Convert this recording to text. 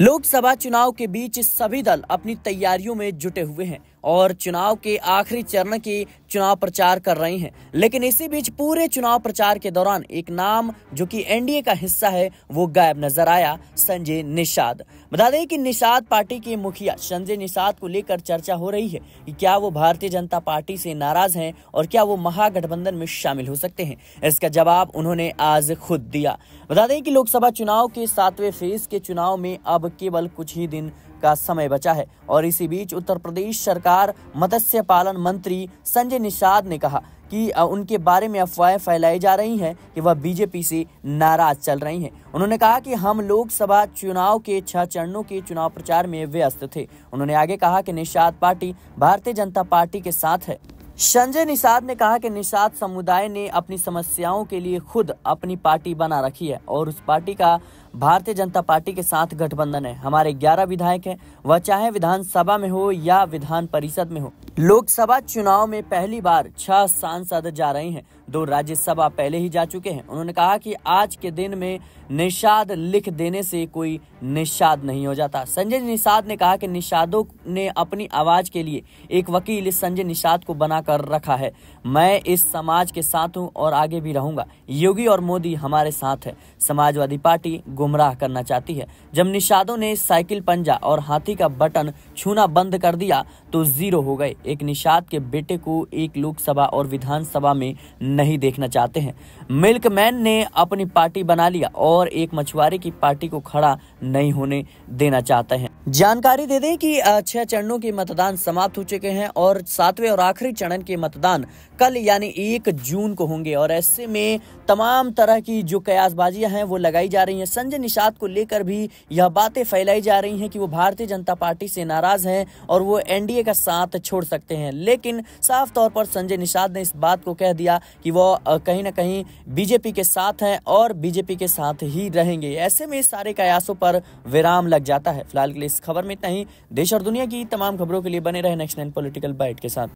लोकसभा चुनाव के बीच सभी दल अपनी तैयारियों में जुटे हुए हैं। और चुनाव के आखिरी चरण की चुनाव प्रचार कर रही हैं। लेकिन इसी बीच पूरे चुनाव प्रचार के दौरान एक नाम जो कि एनडीए का हिस्सा है, वो गायब नज़र आया, संजय निषाद। बता दें कि निषाद पार्टी के मुखिया संजय निषाद को लेकर चर्चा हो रही है कि क्या वो भारतीय जनता पार्टी से नाराज़ हैं और क्या वो महागठबंधन में शामिल हो सकते हैं। इसका जवाब उन्होंने आज खुद दिया। बता दें कि लोकसभा चुनाव के सातवें फ़ेज़ के चुनाव में अब केवल कुछ ही दिन का समय बचा है। और इसी बीच उत्तर प्रदेश सरकार मत्स्य पालन मंत्री संजय निषाद ने कहा कि उनके बारे में अफवाहें फैलाई जा रही हैं कि वह बीजेपी से नाराज़ चल रही हैं। उन्होंने कहा कि हम लोकसभा चुनाव के छह चरणों के चुनाव प्रचार में व्यस्त थे। उन्होंने आगे कहा कि निषाद पार्टी भारतीय जनता पार्टी के साथ है। संजय निषाद ने कहा कि निषाद समुदाय ने अपनी समस्याओं के लिए खुद अपनी पार्टी बना रखी है और उस पार्टी का भारतीय जनता पार्टी के साथ गठबंधन है। हमारे 11 विधायक हैं। वह चाहे विधानसभा में हो या विधान परिषद में हो। लोकसभा चुनाव में पहली बार छह सांसद जा रहे हैं। दो राज्यसभा पहले ही जा चुके हैं। उन्होंने कहा कि आज के दिन में निषाद लिख देने से कोई निषाद नहीं हो जाता। संजय निषाद ने कहा कि निषादों ने अपनी आवाज़ के लिए एक वकील संजय निषाद को बनाकर रखा है। मैं इस समाज के साथ हूँ और आगे भी रहूँगा। योगी और मोदी हमारे साथ है। समाजवादी पार्टी गुमराह करना चाहती है। जब निषादों ने साइकिल पंजा और हाथी का बटन छूना बंद कर दिया तो ज़ीरो हो गए। एक निषाद के बेटे को एक लोकसभा और विधानसभा में नहीं देखना चाहते हैं। मिल्कमैन ने अपनी पार्टी बना लिया और एक मछुआरे की पार्टी को खड़ा नहीं होने देना चाहते हैं। जानकारी दे दें कि छह चरणों के मतदान समाप्त हो चुके हैं और सातवें और आखिरी चरण के मतदान कल यानी एक जून को होंगे। और ऐसे में तमाम तरह की जो कयासबाजियाँ हैं, वो लगाई जा रही हैं। संजय निषाद को लेकर भी यह बातें फैलाई जा रही हैं कि वो भारतीय जनता पार्टी से नाराज़ हैं और वो एनडीए का साथ छोड़ सकते हैं। लेकिन साफ़ तौर पर संजय निषाद ने इस बात को कह दिया कि वो कहीं ना कहीं बीजेपी के साथ हैं और बीजेपी के साथ ही रहेंगे। ऐसे में सारे कयासों पर विराम लग जाता है। फ़िलहाल के लिए इस खबर में इतना ही। देश और दुनिया की तमाम खबरों के लिए बने रहे नेक्स्ट नाइन पॉलिटिकल बाइट के साथ।